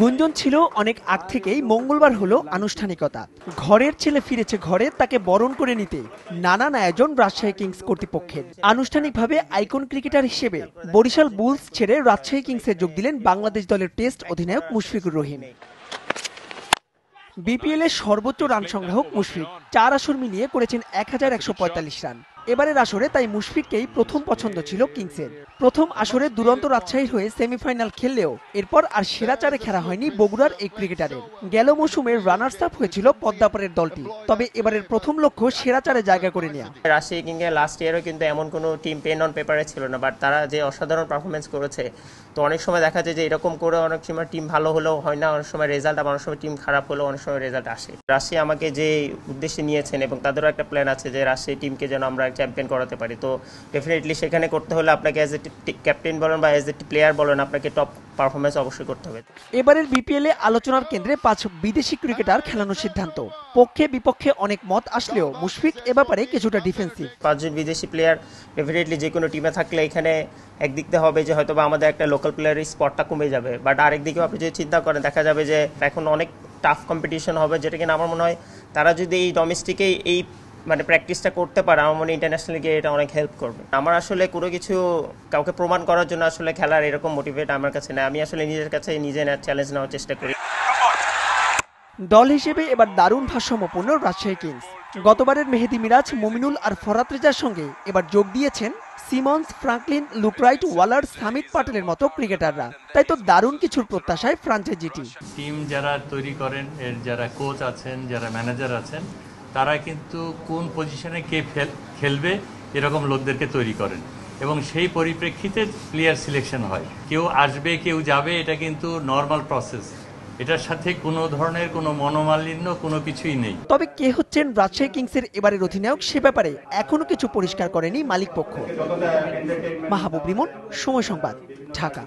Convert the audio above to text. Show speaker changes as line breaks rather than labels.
গুঞ্জন ছিল অনেক আগ থেকেই মঙ্গলবার হলো আনুষ্ঠানিকতা। ঘরের ছেলে ফিরেছে ঘরে তাকে বরণ করে নিতে। নানান আয়োজন রাজশাহী কিংস কর্তৃপক্ষের। আনুষ্ঠানিকভাবে আইকন ক্রিকেটার হিসেবে বরিশাল বুলস ছেড়ে রাজশাহী কিংসে যোগ দিলেন বাংলাদেশ দলের টেস্ট অধিনায়ক মুশফিকুর রহিম। বিপিএল এর সর্বোচ্চ রান সংগ্রাহক মুশফিক। চার আসর মিলিয়ে করেছেন এক হাজার একশো পঁয়তাল্লিশ রান। এবারের আসরে তাই মুশফিককেই প্রথম পছন্দ ছিল কিংসের। প্রথম আসরে দুরন্ত রাজশাহীর হয়ে সেমিফাইনাল খেললেও এরপর আর সেরা চারে খেলা হয়নি বগুড়ার এই ক্রিকেটারের। গেল মৌসুমের রানার্স আপ হয়েছিল পদ্মাপাড়ের দলটি। তবে এবারের প্রথম লক্ষ্য সেরা চারে জায়গা করে নেওয়া
রাজশাহী কিংয়ে লাস্ট ইয়ারও কিন্তু এমন কোনো টিম পেন অন পেপারে ছিল না বাট তারা যে অসাধারণ পারফরমেন্স করেছে, তো অনেক সময় দেখা যায় যে এরকম করে অনেক সময় টিম ভালো হলেও হয় না, অনেক সময় রেজাল্ট আবার অনেক সময় টিম খারাপ হলেও অনেক সময় রেজাল্ট আসে। রাজশাহী আমাকে যে উদ্দেশ্যে নিয়েছেন এবং তাদেরও একটা প্ল্যান আছে যে রাজশাহী টিমকে যেন আমরা চ্যাম্পিয়ন করাতে পারি। তো ডেফিনেটলি সেখানে করতে হলে আপনাকে অ্যাজ এ ক্যাপ্টেন বলেন বা অ্যাজ এ প্লেয়ার বলেন আপনাকে টপ পারফরমেন্স অবশ্যই করতে হবে।
এবারের বিপিএল এ আলোচনার কেন্দ্রে পাঁচ বিদেশি ক্রিকেটার খেলানোর সিদ্ধান্ত। পক্ষে বিপক্ষে অনেক মত আসলেও মুশফিক এ ব্যাপারে কিছুটা ডিফেন্সিভ
পাঁচজন বিদেশি প্লেয়ার ডেফিনেটলি যে কোনো টিমে থাকলে এখানে একদিক দিয়ে হবে যে হয়তো বা আমাদের একটা লোকাল প্লেয়ারের স্পটটা কমে যাবে। বাট আরেক দিকেও আপনি যদি চিন্তা করেন দেখা যাবে যে এখন অনেক টাফ কম্পিটিশন হবে যেটা কিনা আমার মনে হয় তারা যদি এই ডোমেস্টিকেই এই মানে প্র্যাকটিসটা করতে পারে আমার মনে ইন্টারন্যাশনাল গিয়ে এটা অনেক হেল্প করবে। আমার আসলে কোনো কিছু কাউকে প্রমাণ করার জন্য আসলে খেলার এরকম মোটিভেট আমার কাছে না আমি আসলে নিজের কাছে নিজে চ্যালেঞ্জ নেওয়ার চেষ্টা করি।
দল হিসেবে এবার দারুণ ভারসাম্যপূর্ণ রাজশাহী কিংস। গতবারের মেহেদি মিরাজ মমিনুল আর ফরাত রেজার সঙ্গে এবার যোগ দিয়েছেন সিমন্স ফ্রাঙ্কলিন লুকরাইট ওয়ালার সামিত পাটেলের মতো ক্রিকেটাররা। তাই তো দারুণ কিছুর প্রত্যাশায় ফ্রাঞ্চাইজিটি
টিম। যারা তৈরি করেন এর যারা কোচ আছেন যারা ম্যানেজার আছেন তারা কিন্তু কোন পজিশনে কে খেলবে এরকম লোকদেরকে তৈরি করেন। এবং সেই পরিপ্রেক্ষিতে প্লেয়ার সিলেকশন হয়। কেউ আসবে, কেউ যাবে, এটা কিন্তু নর্মাল প্রসেস এটার সাথে কোনো ধরনের কোনো মনোমালিন্য, কোনো কিছুই নেই।
তবে কে হচ্ছেন রাজশাহী কিংসের এবারের অধিনায়ক সে ব্যাপারে এখনও কিছু পরিষ্কার করেনি মালিক পক্ষ মাহবুব রিমন, সময় সংবাদ, ঢাকা।